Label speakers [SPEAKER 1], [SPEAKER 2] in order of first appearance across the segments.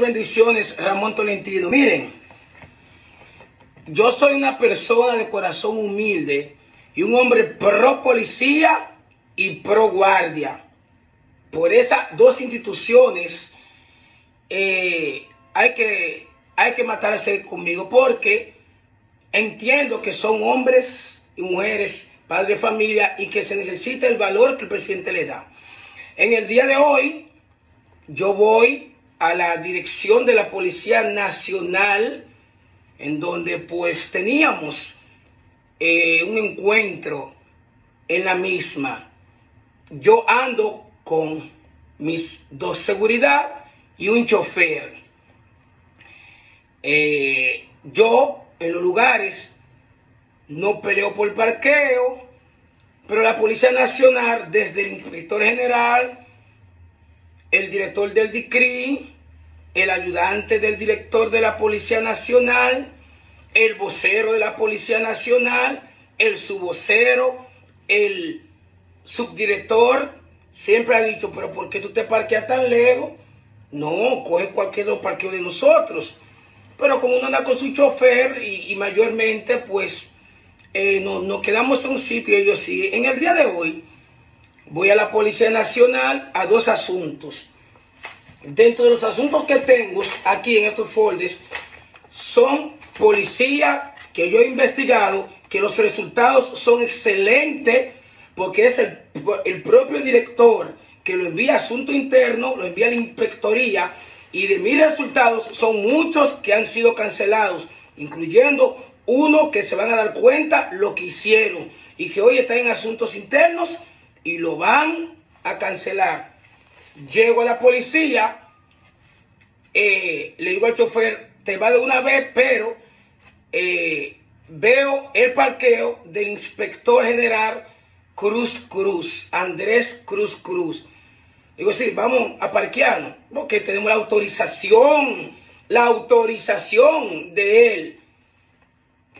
[SPEAKER 1] Bendiciones, Ramón Tolentino. Miren, yo soy una persona de corazón humilde y un hombre pro policía y pro guardia. Por esas dos instituciones eh, hay, que, hay que matarse conmigo porque entiendo que son hombres y mujeres, padres de familia y que se necesita el valor que el presidente le da. En el día de hoy yo voy a la dirección de la Policía Nacional en donde pues teníamos eh, un encuentro en la misma. Yo ando con mis dos seguridad y un chofer. Eh, yo en los lugares no peleo por parqueo, pero la Policía Nacional, desde el inspector general, el director del DICRI, el ayudante del director de la Policía Nacional, el vocero de la Policía Nacional, el subvocero, el subdirector, siempre ha dicho, pero ¿por qué tú te parqueas tan lejos? No, coge cualquier dos parqueos de nosotros. Pero como uno anda con su chofer y, mayormente, pues eh, nos quedamos en un sitio y ellos sí. En el día de hoy voy a la Policía Nacional a dos asuntos. Dentro de los asuntos que tengo aquí en estos folders son policía que yo he investigado, que los resultados son excelentes porque es el, el propio director que lo envía a Asunto Interno, lo envía a la Inspectoría y de mis resultados son muchos que han sido cancelados, incluyendo uno que se van a dar cuenta lo que hicieron y que hoy está en asuntos internos y lo van a cancelar. Llego a la policía, eh, le digo al chofer, te va de una vez, pero eh, veo el parqueo del inspector general Cruz Cruz, Andrés Cruz Cruz. Digo, sí, vamos a parquearnos, porque tenemos la autorización, la autorización de él.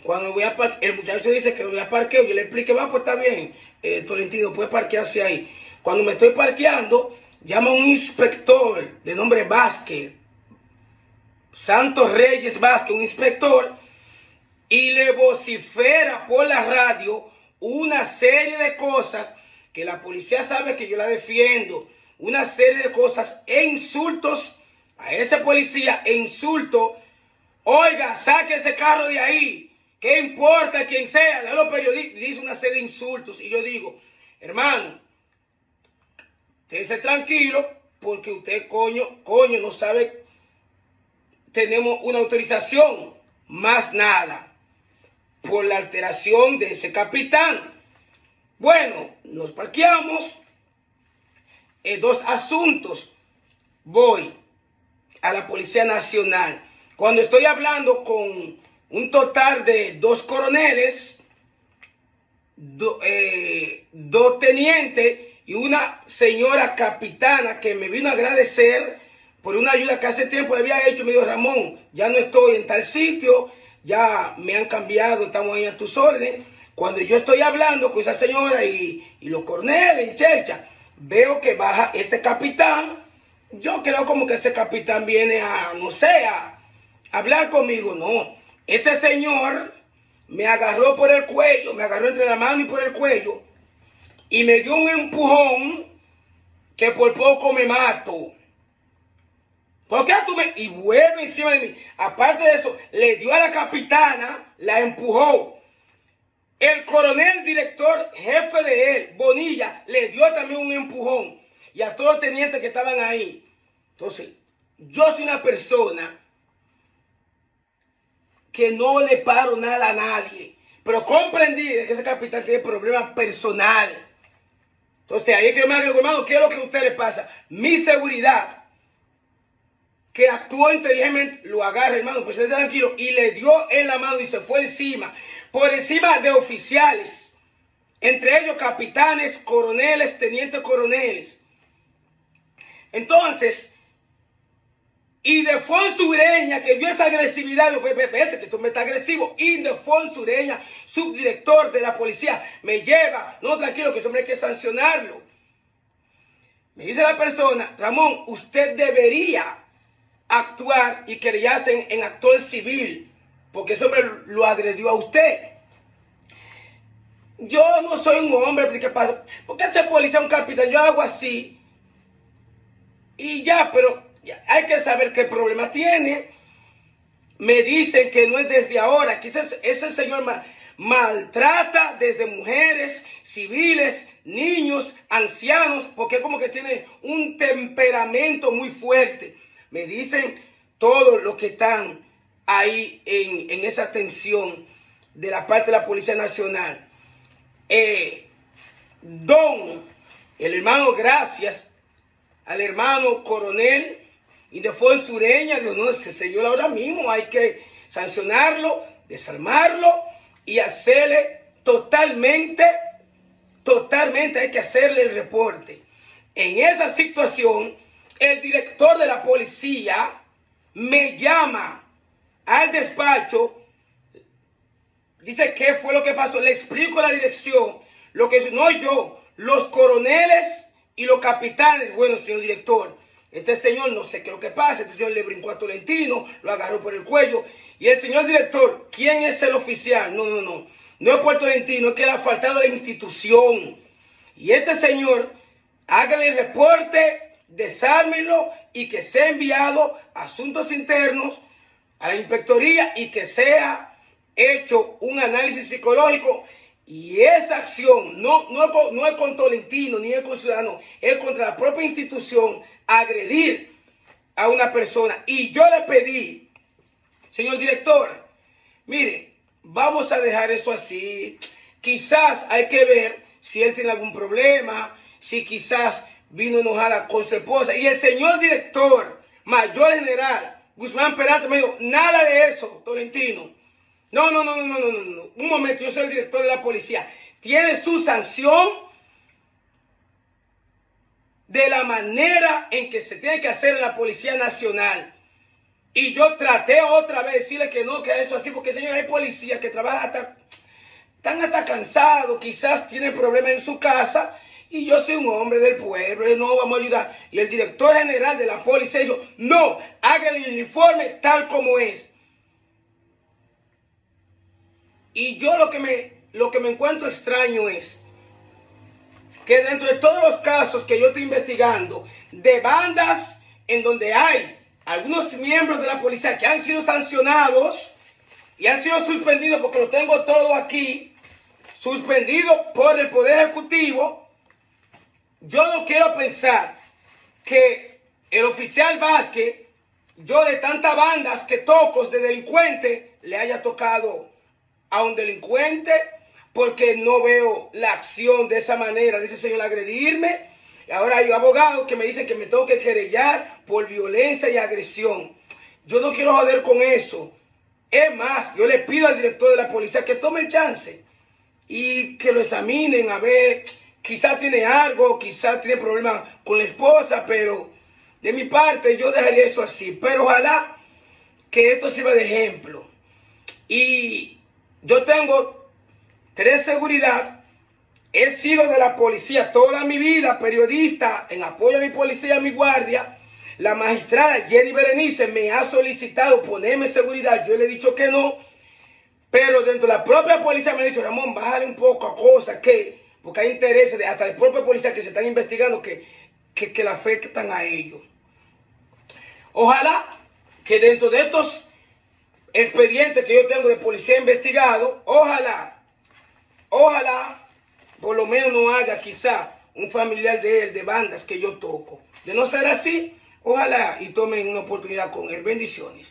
[SPEAKER 1] Cuando voy a el muchacho dice que voy a parqueo, yo le expliqué, va, pues está bien, eh, Tolentino, puede parquearse ahí. Cuando me estoy parqueando, llama un inspector de nombre Vázquez, Santos Reyes Vázquez, un inspector, y le vocifera por la radio una serie de cosas que la policía sabe que yo la defiendo, una serie de cosas e insultos a ese policía, e insulto, oiga, saque ese carro de ahí, ¿qué importa quién sea? De los periodistas, dice una serie de insultos, y yo digo, hermano, estése tranquilo, porque usted, coño, coño, no sabe, tenemos una autorización, más nada por la alteración de ese capitán. Bueno, nos parqueamos. En dos asuntos. Voy a la Policía Nacional. Cuando estoy hablando con un total de dos coroneles, eh, dos tenientes y una señora capitana que me vino a agradecer por una ayuda que hace tiempo había hecho. Me dijo, Ramón, ya no estoy en tal sitio, ya me han cambiado, estamos ahí a tus órdenes. Cuando yo estoy hablando con esa señora y, los corneles en Checha, veo que baja este capitán. Yo creo como que ese capitán viene a, no sé, a hablar conmigo. No, este señor me agarró por el cuello, me agarró entre la mano y por el cuello y me dio un empujón que por poco me mato. ¿Por qué tú me.? Y vuelve encima de mí. Aparte de eso, le dio a la capitana, la empujó. El coronel director, jefe de él, Bonilla, le dio también un empujón. Y a todos los tenientes que estaban ahí. Entonces, yo soy una persona que no le paro nada a nadie. Pero comprendí que ese capitán tiene problemas personales. Entonces, ahí es que me hermano, ¿qué es lo que a usted le pasa? Mi seguridad que actuó inteligentemente, lo agarra, hermano, pues se tranquilo, y le dio en la mano y se fue encima, por encima de oficiales, entre ellos capitanes, coroneles, tenientes coroneles. Entonces, y de Ureña, que vio esa agresividad, vete, que tú me estás agresivo, y de Ureña, subdirector de la policía, me lleva, no tranquilo, que ese hombre hay que sancionarlo. Me dice la persona, Ramón, usted debería actuar y querellarse en, actor civil, porque ese hombre lo agredió a usted. Yo no soy un hombre, ¿qué pasa? ¿Por qué ese policía un capitán? Yo hago así y ya, pero hay que saber qué problema tiene. Me dicen que no es desde ahora, quizás ese señor maltrata desde mujeres, civiles, niños, ancianos, porque como que tiene un temperamento muy fuerte. Me dicen todos los que están ahí en, esa tensión de la parte de la Policía Nacional. Eh, don, el hermano Gracias, al hermano coronel de Sureña, Dios no, ese señor ahora mismo hay que sancionarlo, desarmarlo y hacerle totalmente, totalmente hay que hacerle el reporte. En esa situación, el director de la policía me llama al despacho, dice qué fue lo que pasó, le explico la dirección, lo que no yo, los coroneles y los capitanes, bueno, señor director, este señor no sé qué es lo que pasa, este señor le brincó a Tolentino, lo agarró por el cuello. Y el señor director, ¿quién es el oficial? No, no, no. No es por Tolentino, es que le ha faltado la institución. Y este señor, hágale el reporte, desármelo y que sea enviado a asuntos internos, a la inspectoría y que sea hecho un análisis psicológico y esa acción no, no, no es con Tolentino ni es con Ciudadano, es contra la propia institución agredir a una persona. Y yo le pedí, señor director, mire, vamos a dejar eso así. Quizás hay que ver si él tiene algún problema, si quizás vino enojada con su esposa. Y el señor director, mayor general, Guzmán Peralta, me dijo, nada de eso, Tolentino. No, no, no, no, no, no, no. Un momento, yo soy el director de la policía. Tiene su sanción de la manera en que se tiene que hacer en la Policía Nacional. Y yo traté otra vez de decirle que no, que eso así, porque señor, hay policías que trabajan hasta, están hasta cansados, quizás tienen problemas en su casa, y yo soy un hombre del pueblo, no vamos a ayudar. Y el director general de la policía dijo, no, hagan el informe tal como es. Y yo lo que me, lo que me encuentro extraño es que dentro de todos los casos que yo estoy investigando, de bandas en donde hay algunos miembros de la policía que han sido sancionados y han sido suspendidos, porque lo tengo todo aquí, suspendido por el Poder Ejecutivo, yo no quiero pensar que el oficial Vázquez, yo de tantas bandas que tocos de delincuentes, le haya tocado a un delincuente porque no veo la acción de esa manera de ese señor agredirme. Ahora hay abogados que me dicen que me tengo que querellar por violencia y agresión. Yo no quiero joder con eso. Es más, yo le pido al director de la policía que tome el chance y que lo examinen a ver, quizás tiene algo, quizás tiene problemas con la esposa, pero de mi parte yo dejaría eso así. Pero ojalá que esto sirva de ejemplo. Y yo tengo tres seguridad. He sido de la policía toda mi vida, periodista, en apoyo a mi policía, a mi guardia. La magistrada Jenny Berenice me ha solicitado ponerme seguridad. Yo le he dicho que no. Pero dentro de la propia policía me ha dicho, Ramón, bájale un poco a cosas que, porque hay intereses de, hasta de propia policía que se están investigando que, que, que la afectan a ellos. Ojalá que dentro de estos expediente que yo tengo de policía investigado, ojalá, ojalá, por lo menos no haga quizá un familiar de él, de bandas que yo toco. De no ser así, ojalá y tomen una oportunidad con él. Bendiciones.